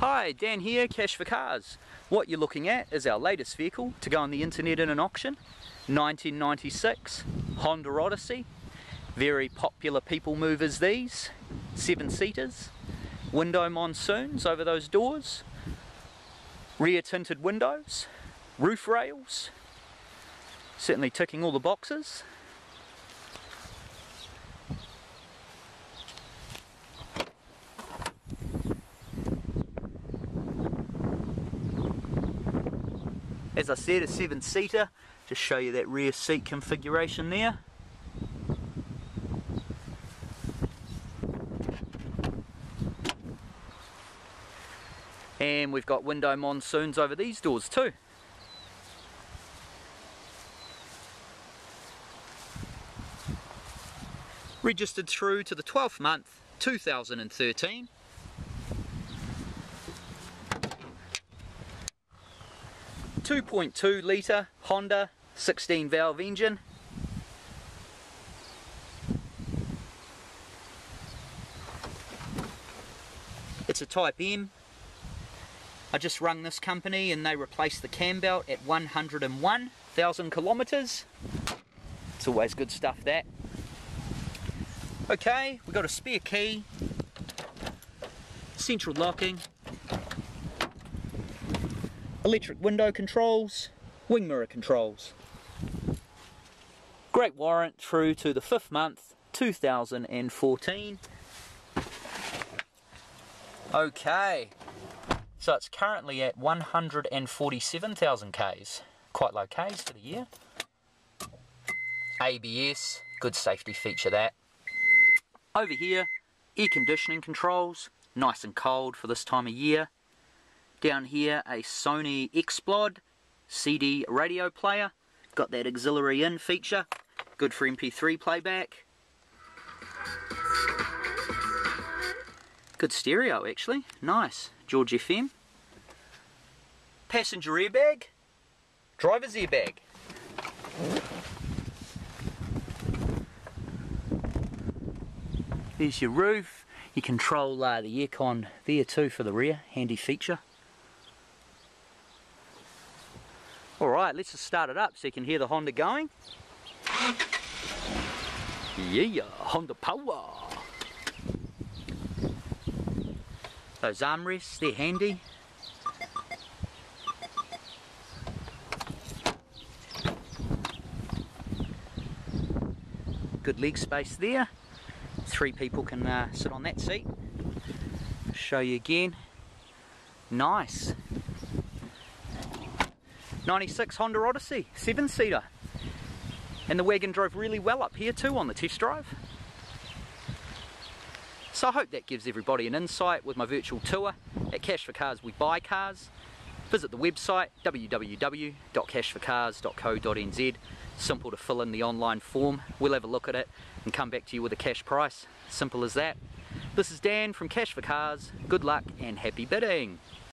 Hi, Dan here, Cash for Cars. What you're looking at is our latest vehicle to go on the internet in an auction. 1996 Honda Odyssey. Very popular people movers these. Seven seaters. Window monsoons over those doors. Rear tinted windows. Roof rails. Certainly ticking all the boxes. As I said, a seven seater. Just show you that rear seat configuration there. And we've got window monsoons over these doors too. Registered through to the 12th month 2013. 2.2 litre Honda 16 valve engine. It's a Type M. I just rung this company and they replaced the cam belt at 101,000 kilometres. It's always good stuff that. Okay, we've got a spare key, central locking, electric window controls, wing mirror controls. Great warrant through to the 5th month 2014. Okay, so it's currently at 147,000 Ks. Quite low Ks for the year. ABS, good safety feature that. Over here, air conditioning controls, nice and cold for this time of year. Down here, a Sony Xplod CD radio player. Got that auxiliary in feature. Good for MP3 playback. Good stereo actually. Nice. George FM. Passenger airbag. Driver's airbag. There's your roof. You control uh, the aircon there too for the rear. Handy feature. Alright, let's just start it up so you can hear the Honda going. Yeah, Honda power. Those armrests, they're handy. Good leg space there. Three people can uh, sit on that seat. Show you again. Nice. 96 Honda Odyssey, seven seater. And the wagon drove really well up here too on the test drive. So I hope that gives everybody an insight with my virtual tour at Cash for Cars We Buy Cars. Visit the website www.cashforcars.co.nz. Simple to fill in the online form. We'll have a look at it and come back to you with a cash price. Simple as that. This is Dan from Cash for Cars. Good luck and happy bidding.